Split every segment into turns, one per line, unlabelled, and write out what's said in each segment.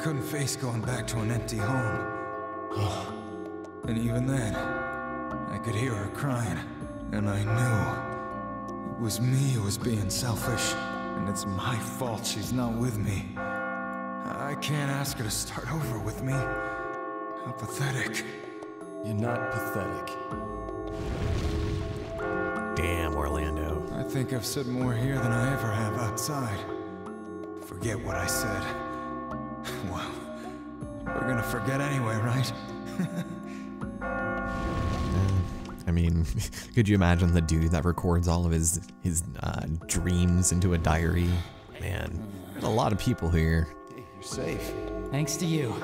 couldn't face going back to an empty home. and even then, I could hear her crying, and I knew it was me who was being selfish, and it's my fault she's not with me. I can't ask her to start over with me. How pathetic.
You're not pathetic.
Damn, Orlando.
I think I've said more here than I ever have outside. Forget what I said. Well, we're gonna forget anyway, right?
I mean, could you imagine the dude that records all of his his uh, dreams into a diary? Man, there's a lot of people here.
You're safe.
Thanks to you.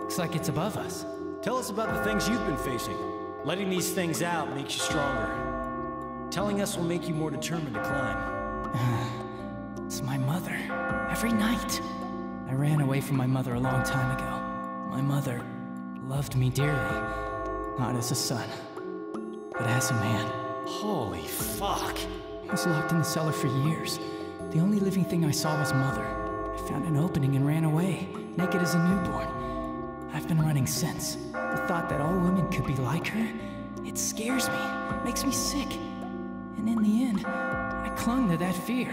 Looks like it's above us.
Tell us about the things you've been facing. Letting these things out makes you stronger. Telling us will make you more determined to climb.
It's my mother. Every night. I ran away from my mother a long time ago. My mother loved me dearly. Not as a son, but as a man.
Holy fuck.
I was locked in the cellar for years. The only living thing I saw was mother. I found an opening and ran away, naked as a newborn. I've been running since. The thought that all women could be like her, it scares me, makes me sick. And in the end, I clung to that fear.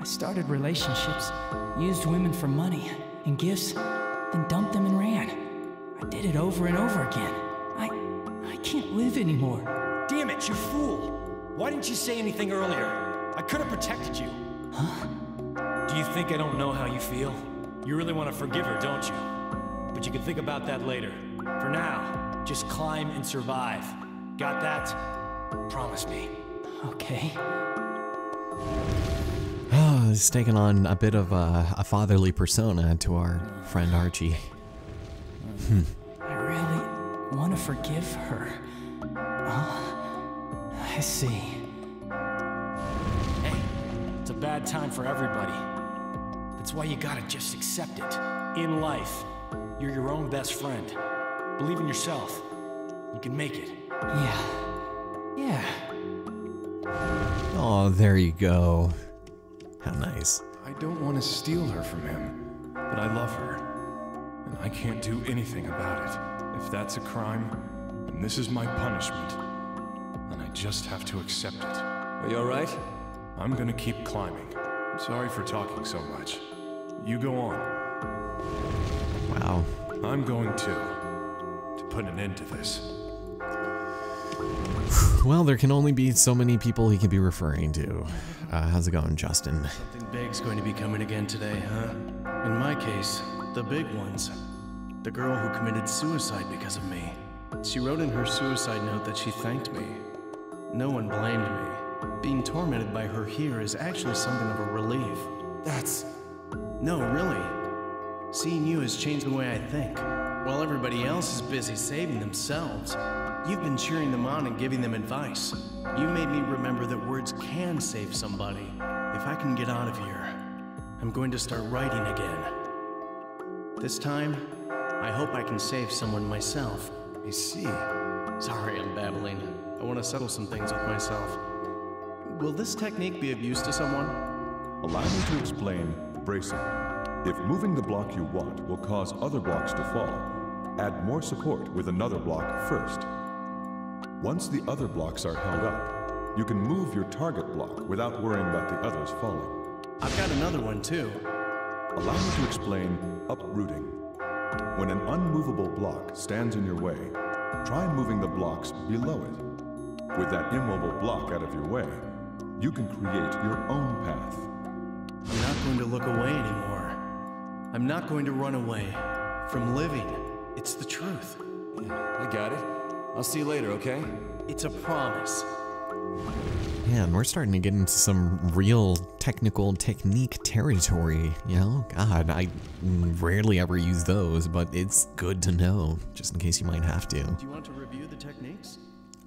I started relationships, used women for money and gifts, then dumped them and ran. I did it over and over again. I I can't live anymore.
Damn it, you fool! Why didn't you say anything earlier? I could have protected you.
Huh?
Do you think I don't know how you feel? You really want to forgive her, don't you? But you can think about that later. For now, just climb and survive. Got that? Promise me.
Okay.
It's taken on a bit of a, a fatherly persona to our friend Archie. Hmm.
I really want to forgive her. Oh, I see.
Hey, it's a bad time for everybody. That's why you gotta just accept it. In life, you're your own best friend. Believe in yourself. You can make it.
Yeah. Yeah.
Oh, there you go. How.
I don't want to steal her from him, but I love her. And I can't do anything about it. If that's a crime, and this is my punishment, then I just have to accept it.
Are you alright?
I'm gonna keep climbing. I'm sorry for talking so much. You go on.
Wow.
I'm going to. To put an end to this.
Well, there can only be so many people he can be referring to. Uh, how's it going, Justin?
Something big's going to be coming again today, huh? In my case, the big ones. The girl who committed suicide because of me. She wrote in her suicide note that she thanked me. No one blamed me. Being tormented by her here is actually something of a relief.
That's.
No, really. Seeing you has changed the way I think. While everybody else is busy saving themselves, you've been cheering them on and giving them advice. You made me remember that words can save somebody. If I can get out of here, I'm going to start writing again. This time, I hope I can save someone myself.
I see.
Sorry, I'm babbling. I want to settle some things with myself. Will this technique be of use to someone?
Allow me to explain bracing. If moving the block you want will cause other blocks to fall, add more support with another block first. Once the other blocks are held up, you can move your target block without worrying about the others falling.
I've got another one too.
Allow me to explain uprooting. When an unmovable block stands in your way, try moving the blocks below it. With that immobile block out of your way, you can create your own path.
I'm not going to look away anymore. I'm not going to run away from living. It's the truth.
Yeah, I got it. I'll see you later, okay?
It's a promise.
Man, we're starting to get into some real technical technique territory, you know? God, I rarely ever use those, but it's good to know, just in case you might have to.
Do you want to review the techniques?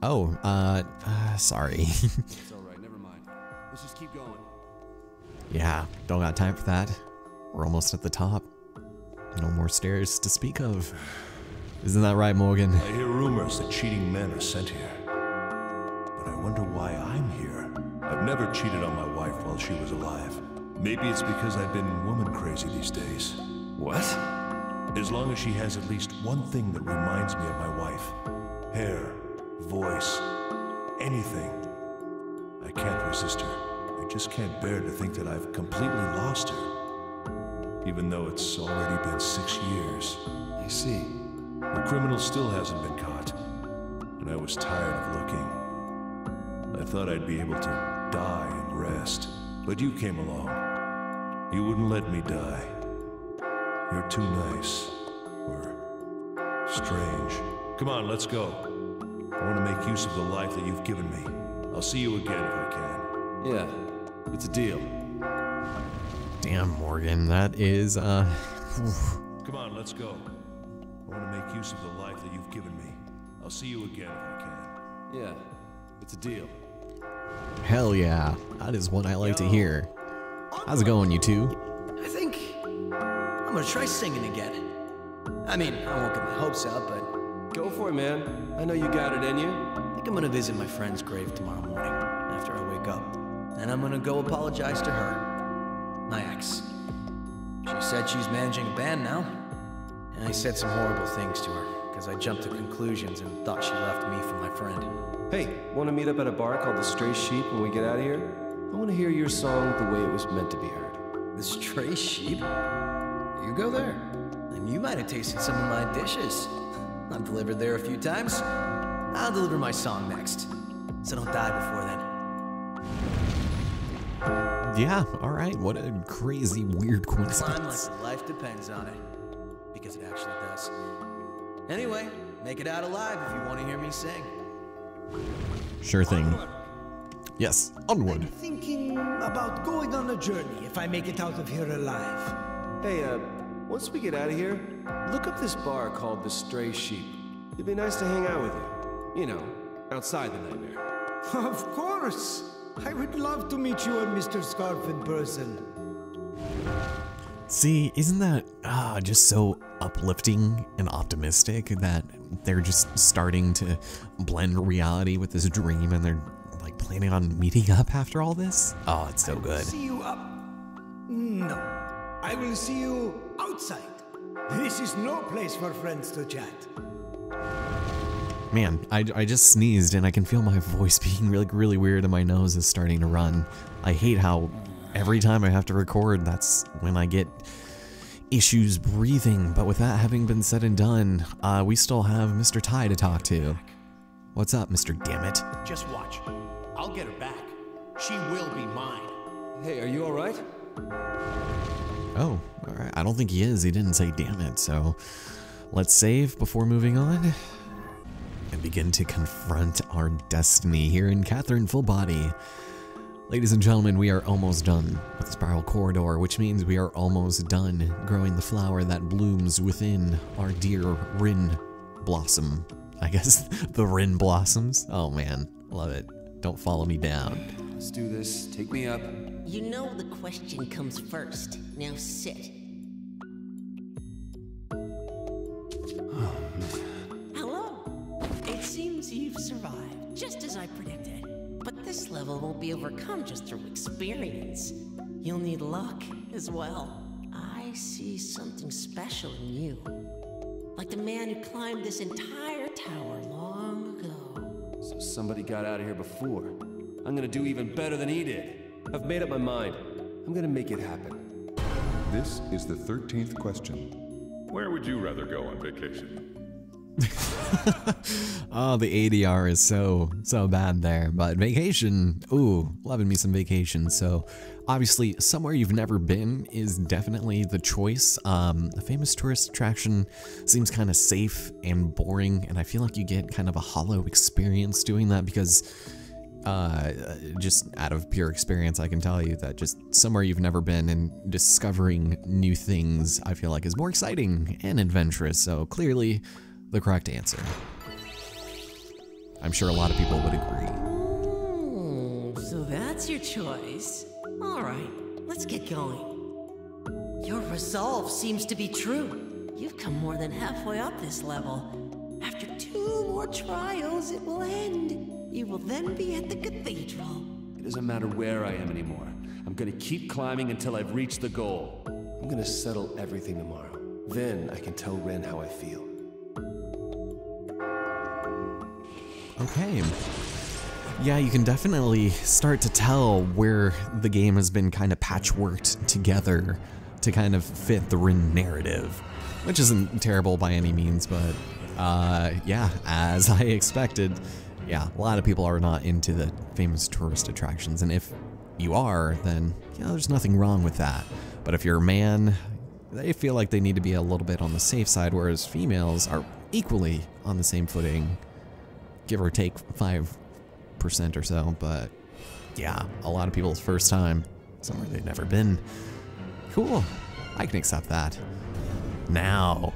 Oh, uh, uh sorry.
it's alright, never mind. Let's just keep going.
Yeah, don't got time for that. We're almost at the top. No more stairs to speak of. Isn't that right, Morgan?
I hear rumors that cheating men are sent here. But I wonder why I'm here. I've never cheated on my wife while she was alive. Maybe it's because I've been woman crazy these days.
What?
As long as she has at least one thing that reminds me of my wife hair, voice, anything. I can't resist her. I just can't bear to think that I've completely lost her. Even though it's already been six years.
I see.
The criminal still hasn't been caught. And I was tired of looking. I thought I'd be able to die and rest. But you came along. You wouldn't let me die. You're too nice. Or strange. Come on, let's go. I want to make use of the life that you've given me. I'll see you again if I can.
Yeah, it's a deal.
Damn, Morgan, that is, uh.
Come on, let's go. I want to make use of the life that you've given me. I'll see you again if I can.
Yeah, it's a deal.
Hell yeah. That is what I like to hear. How's it going, you two?
I think I'm gonna try singing again. I mean, I won't get my hopes up, but
Go for it, man. I know you got it in you.
I think I'm gonna visit my friend's grave tomorrow morning after I wake up. And I'm gonna go apologize to her, my ex. She said she's managing a band now. And I said some horrible things to her because I jumped to conclusions and thought she left me for my friend.
Hey, want to meet up at a bar called The Stray Sheep when we get out of here? I want to hear your song the way it was meant to be heard.
The stray sheep? You go there. And you might have tasted some of my dishes. I've delivered there a few times. I'll deliver my song next. So don't die before then.
Yeah, alright. What a crazy, weird
Climb
coincidence.
like life depends on it. Because it actually does. Anyway, make it out alive if you want to hear me sing.
Sure thing. Yes, onward.
Thinking about going on a journey if I make it out of here alive.
Hey, uh, once we get out of here, look up this bar called The Stray Sheep. It'd be nice to hang out with you. You know, outside the nightmare.
Of course! I would love to meet you and Mr. Scarf in person.
See, isn't that ah, just so uplifting and optimistic that they're just starting to blend reality with this dream and they're like planning on meeting up after all this? Oh, it's so good.
See you up. No. I will see you outside. This is no place for friends to chat.
Man, I, I just sneezed and I can feel my voice being really, really weird and my nose is starting to run. I hate how every time I have to record, that's when I get issues breathing. But with that having been said and done, uh, we still have Mr. Ty to talk to. What's up, Mr. Dammit?
Just watch. I'll get her back. She will be mine.
Hey, are you alright?
Oh, alright. I don't think he is. He didn't say damn it, so let's save before moving on and begin to confront our destiny here in Catherine Full Body. Ladies and gentlemen, we are almost done with the Spiral Corridor, which means we are almost done growing the flower that blooms within our dear Rin Blossom. I guess the Rin Blossoms. Oh man, love it. Don't follow me down.
Let's do this. Take me up.
You know the question comes first. Now sit. Oh man. Hello. It seems you've survived, just as I predicted. But this level won't be overcome just through experience. You'll need luck as well. I see something special in you. Like the man who climbed this entire tower long ago.
So somebody got out of here before. I'm gonna do even better than he did. I've made up my mind. I'm gonna make it happen.
This is the 13th question. Where would you rather go on vacation?
Oh, the ADR is so, so bad there. But vacation, ooh, loving me some vacation. So, obviously, somewhere you've never been is definitely the choice. Um, a famous tourist attraction seems kind of safe and boring, and I feel like you get kind of a hollow experience doing that because uh, just out of pure experience, I can tell you that just somewhere you've never been and discovering new things, I feel like is more exciting and adventurous. So clearly, the correct answer. I'm sure a lot of people would agree.
Oh, so that's your choice. All right, let's get going. Your resolve seems to be true. You've come more than halfway up this level. After two more trials, it will end. You will then be at the cathedral.
It doesn't matter where I am anymore. I'm gonna keep climbing until I've reached the goal. I'm gonna settle everything tomorrow. Then I can tell Ren how I feel.
Okay. Yeah, you can definitely start to tell where the game has been kind of patchworked together to kind of fit the Rin narrative, which isn't terrible by any means, but uh, yeah, as I expected, yeah, a lot of people are not into the famous tourist attractions, and if you are, then yeah, there's nothing wrong with that. But if you're a man, they feel like they need to be a little bit on the safe side, whereas females are equally on the same footing, give or take 5% or so. But yeah, a lot of people's first time, somewhere they've never been. Cool, I can accept that. Now,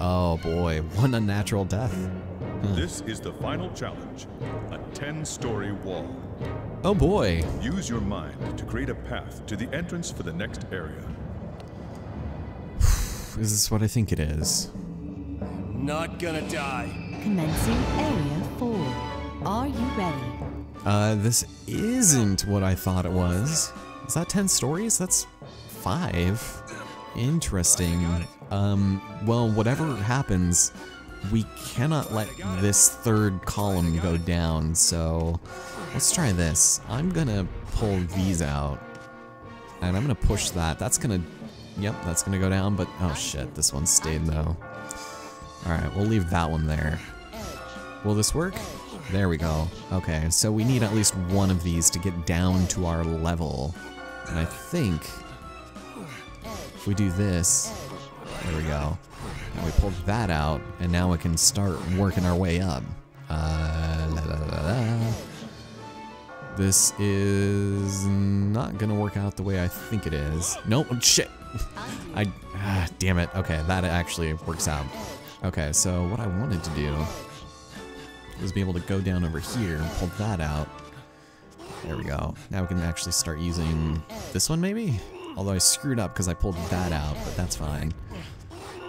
oh boy, one unnatural death.
This is the final challenge a 10 story wall.
Oh boy.
Use your mind to create a path to the entrance for the next area.
Is this what I think it is?
Not gonna die.
Commencing Area 4. Are you ready?
Uh, this isn't what I thought it was. Is that 10 stories? That's five. Interesting. Um, well, whatever happens, we cannot let this third column go down, so let's try this. I'm gonna pull these out, and I'm gonna push that. That's gonna, yep, that's gonna go down, but oh shit, this one stayed though. Alright, we'll leave that one there. Will this work? There we go. Okay, so we need at least one of these to get down to our level. And I think if we do this, there we go. And we pulled that out, and now we can start working our way up. Uh, la, la, la. This is not gonna work out the way I think it is. Nope, shit. I, ah, damn it. Okay, that actually works out. Okay, so what I wanted to do was be able to go down over here and pull that out. There we go. Now we can actually start using this one maybe? Although I screwed up because I pulled that out, but that's fine.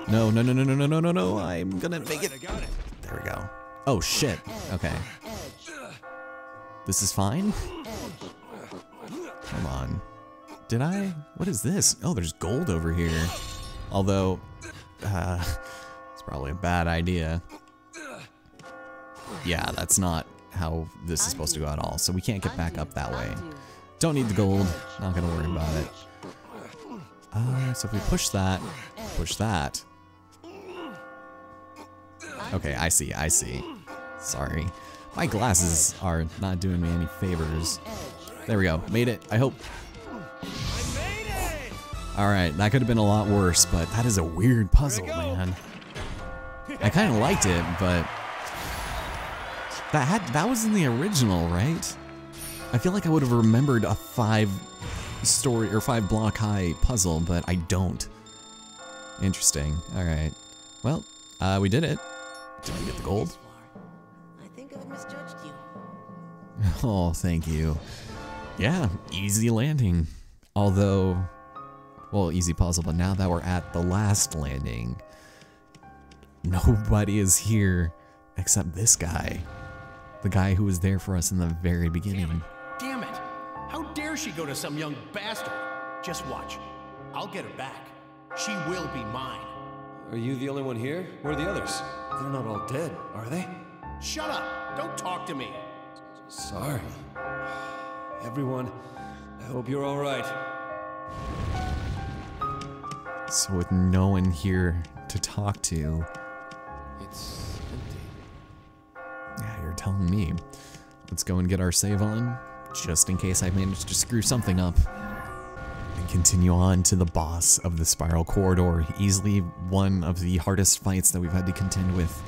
No, no, no, no, no, no, no, no, no. I'm gonna make it. There we go. Oh, shit. Okay. This is fine? Come on. Did I? What is this? Oh, there's gold over here. Although, uh, probably a bad idea. Yeah, that's not how this is supposed to go at all. So we can't get back up that way. Don't need the gold. Not gonna worry about it. Uh, so if we push that, push that. Okay, I see, I see. Sorry. My glasses are not doing me any favors. There we go. Made it, I hope. Alright, that could have been a lot worse, but that is a weird puzzle, man. I kind of liked it, but... That had that was in the original, right? I feel like I would have remembered a five story or five block high puzzle, but I don't. Interesting. Alright. Well, uh, we did it. Did we get the gold?
I think I misjudged you.
Oh, thank you. Yeah, easy landing. Although, well, easy puzzle, but now that we're at the last landing, nobody is here except this guy. The guy who was there for us in the very beginning.
Damn it! How dare she go to some young bastard? Just watch. I'll get her back. She will be mine.
Are you the only one here? Where are the others? They're not all dead, are they?
Shut up! Don't talk to me.
Sorry. Everyone, I hope you're alright.
So with no one here to talk to,
It's empty.
yeah, you're telling me. Let's go and get our save on, just in case I manage to screw something up. And continue on to the boss of the Spiral Corridor, easily one of the hardest fights that we've had to contend with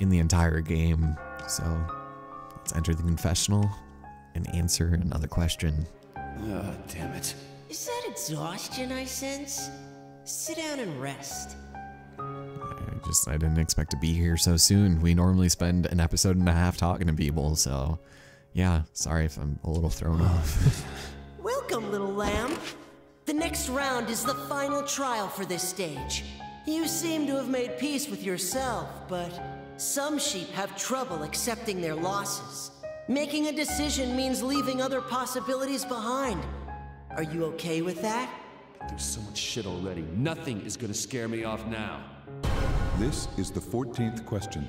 in the entire game. So, let's enter the confessional and answer another question.
Ah, damn it.
Is that exhaustion I sense? Sit down and rest.
I just I didn't expect to be here so soon. We normally spend an episode and a half talking to people, so yeah, sorry if I'm a little thrown off.
Welcome, little lamb. The next round is the final trial for this stage. You seem to have made peace with yourself, but some sheep have trouble accepting their losses. Making a decision means leaving other possibilities behind. Are you okay with that?
There's so much shit already. Nothing is gonna scare me off now.
This is the 14th question.